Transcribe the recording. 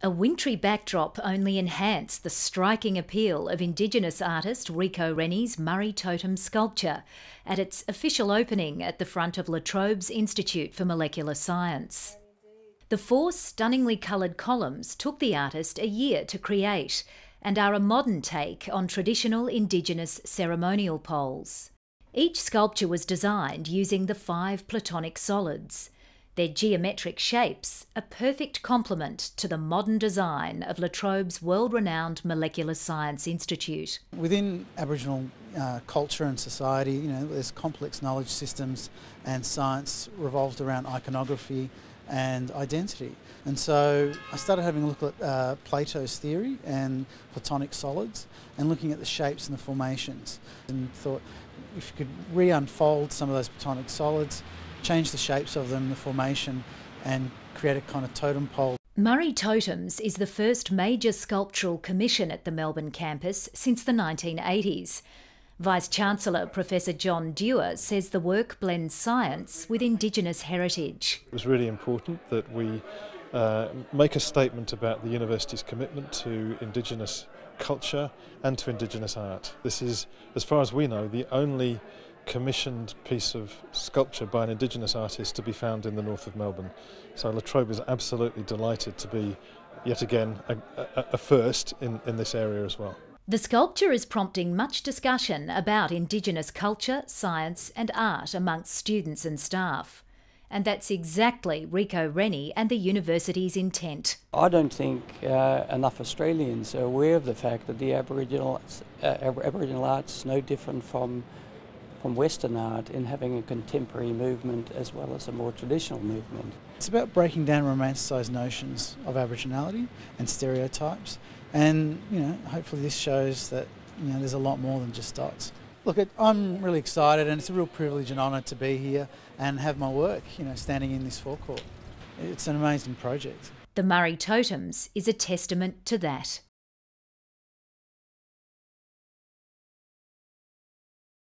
A wintry backdrop only enhanced the striking appeal of Indigenous artist Reko Rennie's Murri Totem sculpture at its official opening at the front of La Trobe's Institute for Molecular Science. The four stunningly coloured columns took the artist a year to create and are a modern take on traditional Indigenous ceremonial poles. Each sculpture was designed using the five Platonic solids their geometric shapes a perfect complement to the modern design of La Trobe's world-renowned Molecular Science Institute. Within Aboriginal uh, culture and society, you know, there's complex knowledge systems and science revolved around iconography and identity. And so I started having a look at uh, Plato's theory and Platonic solids and looking at the shapes and the formations and thought if you could re-unfold some of those Platonic solids change the shapes of them, the formation, and create a kind of totem pole. Murri Totems is the first major sculptural commission at the Melbourne campus since the 1980s. Vice Chancellor Professor John Dewar says the work blends science with Indigenous heritage. It was really important that we uh, make a statement about the university's commitment to Indigenous culture and to Indigenous art. This is, as far as we know, the only commissioned piece of sculpture by an Indigenous artist to be found in the north of Melbourne. So La Trobe is absolutely delighted to be yet again a, a, a first in, in this area as well. The sculpture is prompting much discussion about Indigenous culture, science and art amongst students and staff. And that's exactly Reko Rennie and the university's intent. I don't think uh, enough Australians are aware of the fact that the Aboriginal, uh, Aboriginal arts is no different from from Western art in having a contemporary movement as well as a more traditional movement. It's about breaking down romanticised notions of Aboriginality and stereotypes, and you know, hopefully this shows that you know there's a lot more than just dots. Look, I'm really excited, and it's a real privilege and honour to be here and have my work, you know, standing in this forecourt. It's an amazing project. The Murri Totems is a testament to that.